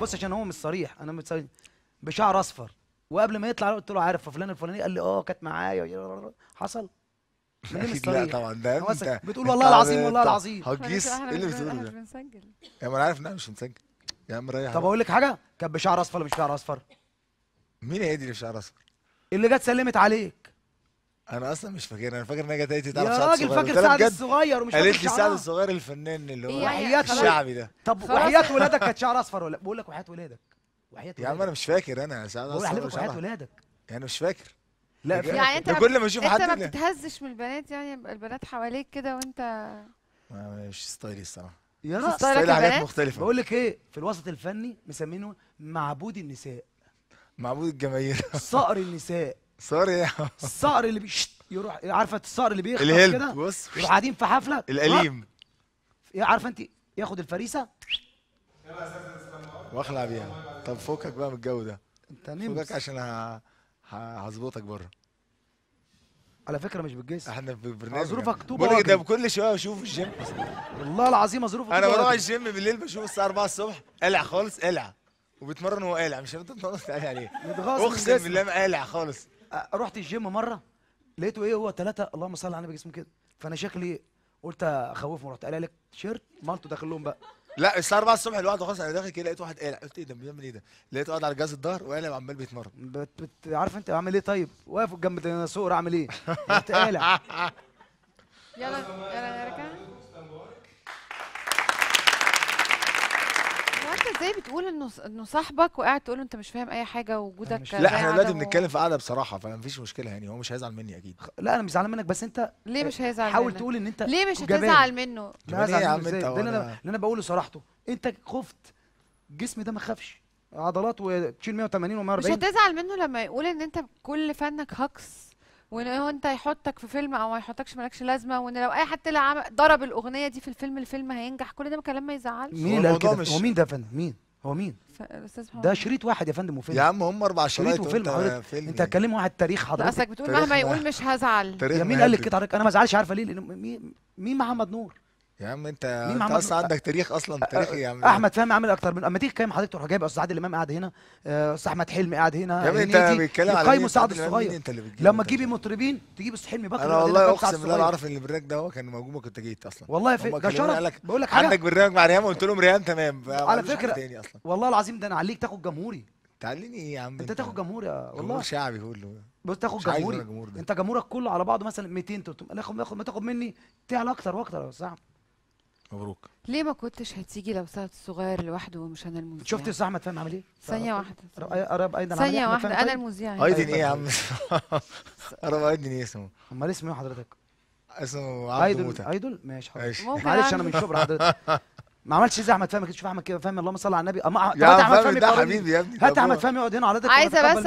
بص عشان هو مش صريح. أنا مش صريح. بشعر أصفر. وقبل ما يطلع قلت له عارف فلان الفلاني قال لي آه كانت معايا. حصل. أكيد لا طبعا ده أنت بتقول والله العظيم والله العظيم. هتجيس إحنا إيه اللي بتقوله إحنا مش ده؟ بنسجل. يا ما أنا عارف إنها مش بنسجل يا عم ريح طب أقول لك حاجة. كانت بشعر أصفر ولا مش بشعر أصفر؟ مين هي دي اللي في شعر أصفر؟ اللي جت سلمت عليك. أنا أصلا مش فاكر أنا فاكر انها جت قالت لي تعرف يا سعد راجل الصغير. فاكر قلت لها سعد بجد؟ الصغير ومش فاكر قالت لي سعد شعرها. الصغير الفنان اللي إيه هو يعني وحياة خلاص. الشعبي ده. طب خلاص. وحياة ولادك كانت شعر أصفر ولا؟ بقول لك وحياة ولادك. وحياة يا عم ولادك. أنا مش فاكر أنا سعد بقول الصغير احلفك وحياة شعرها. ولادك. يعني مش فاكر. لا بجد؟ في يعني أنت ده ما كل ما أشوف أنت حد ما لا. بتتهزش من البنات يعني البنات حواليك كده وأنت ما- مش ستايلي الصراحة. يا راس ستايلك ستايلي حاجات البنات؟ مختلفة. بقول لك إيه في الوسط الفني مسمينه معبود النساء. معبود الجماهير. صقر النساء. سوري يا الصقر اللي بيشت يروح عارفة الصقر اللي الهلب. كده؟ بص. يروح قاعدين في حفلة. القليم يا عارفة انت ياخد الفريسة؟ واخلع بيها. طب فكك بقى من الجو ده. انت نمس. فكك عشان هظبطك بره. على فكرة مش بتجس إحنا في برنامج. ظروفك يعني. طوبة بقول ده واجري. كل شوية بشوف الجيم. والله العظيم ظروفك أنا بروح. الجيم بالليل بشوف الساعة 4 الصبح. قلع خالص قلع. وبيتمرن وهو قالع مش انت بتتمرن قالع متغاظ من أقسم. بالله قالع خالص. رحت الجيم مرة لقيته إيه هو؟ ثلاثة اللهم صل على النبي جسمه كده. فأنا شكلي قلت أخوفهم رحت قال لك تيشيرت مالته داخل لهم بقى. لا الساعة 4 الصبح لوحده خالص أنا داخل كده لقيت واحد قالع قلت إيه ده؟ بيعمل إيه ده؟ لقيته قاعد على جهاز الظهر وقالع وعمال بيتمرن. بت... بت... عارف أنت اعمل إيه؟ طيب واقف جنب الديناصور أعمل إيه؟ رحت قالع يلا يلا نرجع هو انت إزاي بتقول انه انه صاحبك وقاعد تقول له انت مش فاهم اي حاجة ووجودك مش- زي لا إحنا دلوقتي؟ بنتكلم في قعدة بصراحة فمفيش مشكلة يعني هو مش هيزعل مني أكيد. لا أنا مش زعلان منك بس أنت ليه مش هيزعل حاول منك؟ تقول إن أنت ليه مش. هتزعل منه؟ لا إيه يا منه عم أنت ده اللي أنا اللي أنا بقوله صراحته. أنت خفت الجسم ده ما خافش عضلات وتشيل 180 مش و140 هتزعل منه لما يقول إن أنت كل فنك هكس؟ وإن هو أنت يحطك في فيلم أو ما يحطكش مالكش لازمة وإن لو أي حد طلع ضرب الأغنية دي في الفيلم الفيلم هينجح. كل ده كلام ما يزعلش. مين اللي قال الموضوع كده؟ مش- هو مين ده يا فندم؟ مين؟ هو مين؟ ف- الاستاذ محمد. ده شريط واحد يا فندم وفيلم. يا عم هم أربع شريط شرايط وفيلم. وانت حضرتك فيلم أنت يعني. هتكلم واحد تاريخ لا حضرتك. اصلك بتقول تاريخنا- مهما يقول مش هزعل. تاريخنا يا مين قال لك. كده حضرتك؟ أنا ما أزعلش عارفة ليه؟ لأن مين مين محمد نور؟ يا عم انت مين انت أصلا؟ عندك تاريخ أصلا تاريخي يا عم. أحمد فهمي عامل أكتر من أما تيجي تكلم حضرتك تروح جايب أستاذ عادل إمام قاعد هنا آه، أستاذ أحمد حلمي قاعد هنا يا ابني انت هنيدي، بيتكلم على مين؟ سعد الصغير. انت اللي بتجيب لما انت تجيبي مش- مطربين تجيب أستاذ حلمي بكر أنا والله أقسم بالله الصغير. بعرف إن البرنامج ده هو كان موجود ما كنت جيت أصلا. والله في ده شرف. بقول لك حاجة. عندك برنامج مع ريهام قلت لهم ريهام تمام. على أصلا. والله العظيم ده أنا عليك تاخد جمهوري. تعلمني إيه يا عم أنت تاخد جمهوري جمهور والله. شعبي كله بص تاخد جمهوري. أنا أنت جمهورك كله على بعضه مثلا 200 300 لا خد ما تاخد مني. تعلى أكتر وأكتر يا صاحبي مبروك. ليه ما كنتش هتيجي لو سعد الصغير لوحده ومش أنا المذيع؟ شفت أستاذ احمد فهمي عامل إيه؟ ثانية واحدة. قرب أيضا عامل إيه ثانية واحدة. فهمي أنا طيب؟ المذيع. ايدن أيوة. إيه يا عم؟ أنا ايدن إيه اسمه؟ أمال اسمه إيه حضرتك؟ اسمه عبد موتة. أيدول؟ ماشي ممكن معلش أنا من شبرا حضرتك. ما عملتش زي أحمد فهمي كده. شوف أحمد كده فهمي اللهم صل على النبي. أما يا أحمد فهمي ده حبيبي يا ابني. هات ده أحمد. فهمي يقعد هنا على عايزة بس أعرف